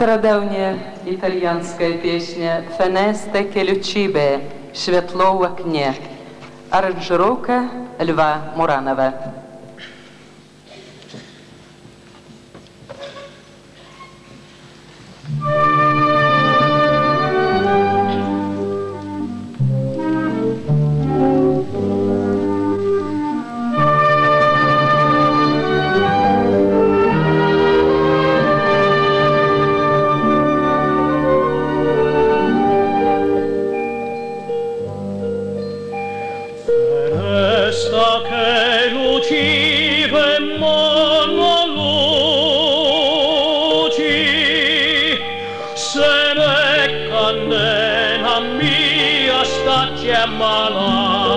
Стародавняя итальянская песня «Фенесте che luccibe» «Светло в окне». Аранжировка Льва Муранова. Che lucive monologi se ne mia sta malata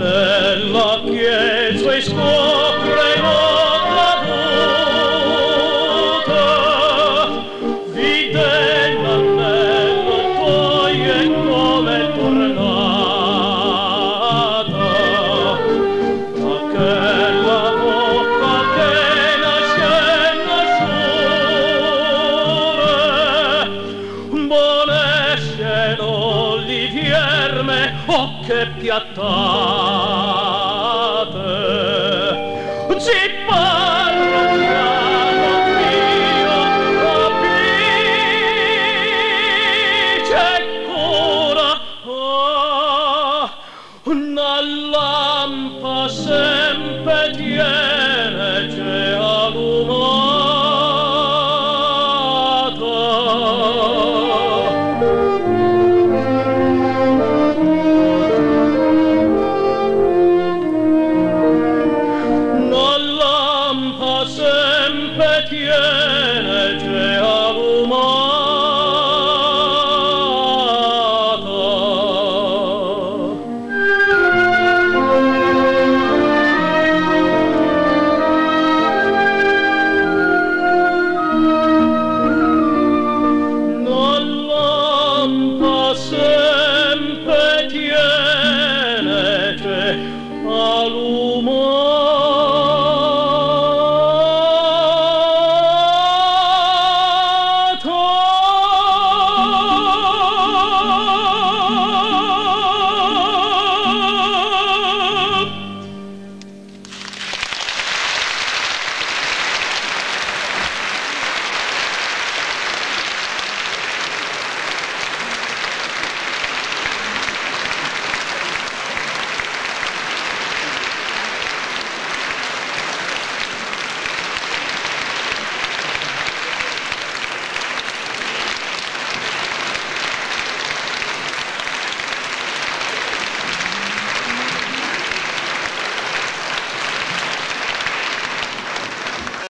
nella chiesa e conviverme, oh che pietà!